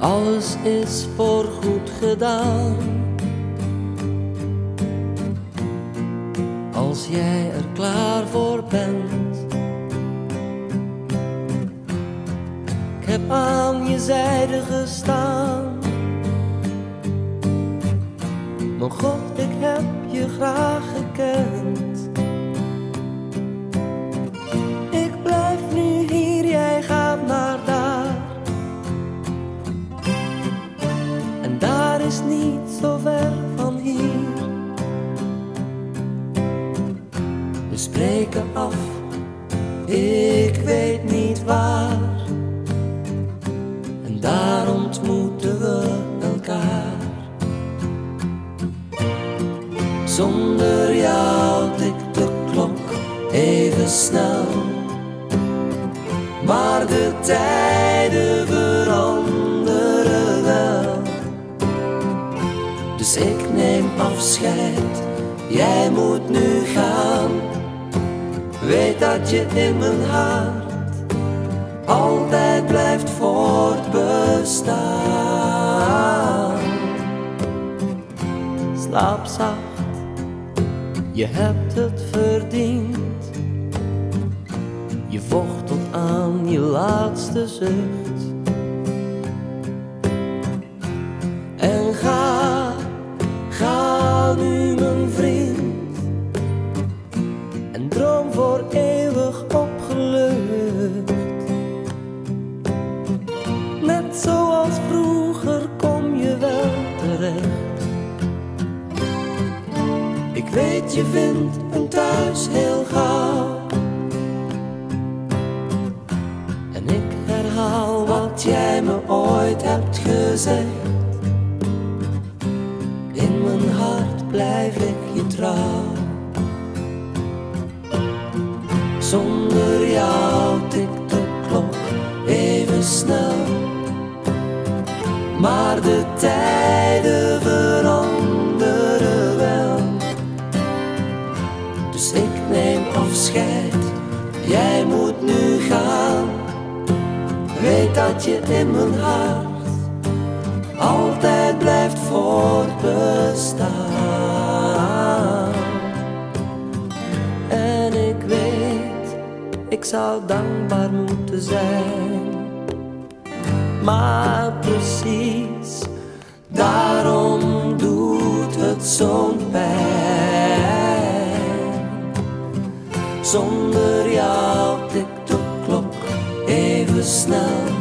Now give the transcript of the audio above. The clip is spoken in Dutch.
alles is voorgoed gedaan. Als jij er klaar voor bent. Ik heb aan je zijde gestaan. Mijn God, ik heb je graag gekend. Niet zo ver van hier. We spreken af, ik weet niet waar. En daar ontmoeten we elkaar. Zonder jou tikt de klok even snel. Maar de tijden jij moet nu gaan. Weet dat je in mijn hart altijd blijft voortbestaan. Slaap zacht, je hebt het verdiend. Je vocht tot aan je laatste zucht. Je vindt een thuis heel gauw. En ik herhaal wat jij me ooit hebt gezegd. In mijn hart blijf ik je trouw. Zonder jou tikt de klok even snel. Maar de tijden jij moet nu gaan. Weet dat je in mijn hart altijd blijft voortbestaan. En ik weet, ik zou dankbaar moeten zijn. Maar precies, daarom doet het zo'n pijn. Zonder jou tikt de klok even snel.